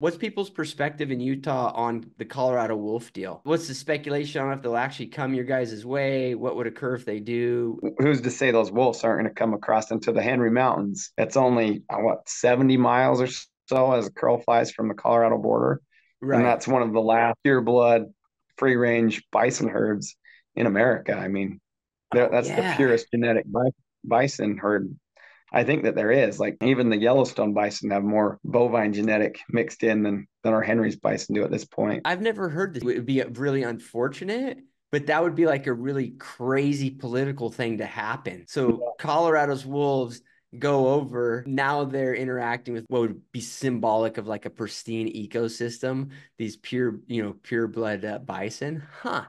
What's people's perspective in Utah on the Colorado wolf deal? What's the speculation on if they'll actually come your guys' way? What would occur if they do? Who's to say those wolves aren't going to come across into the Henry Mountains? It's only, uh, what, 70 miles or so as a crow flies from the Colorado border. Right. And that's one of the last pure blood, free range bison herds in America. I mean, oh, that's yeah. the purest genetic bison herd I think that there is. Like even the Yellowstone bison have more bovine genetic mixed in than than our Henry's bison do at this point. I've never heard this. It would be really unfortunate, but that would be like a really crazy political thing to happen. So Colorado's wolves go over now they're interacting with what would be symbolic of like a pristine ecosystem these pure you know pure blood uh, bison huh